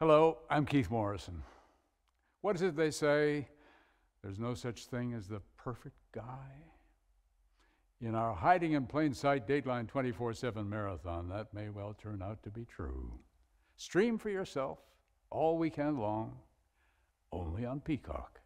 Hello, I'm Keith Morrison. What is it they say? There's no such thing as the perfect guy. In our hiding in plain sight Dateline 24 7 marathon, that may well turn out to be true. Stream for yourself all weekend long, only on Peacock.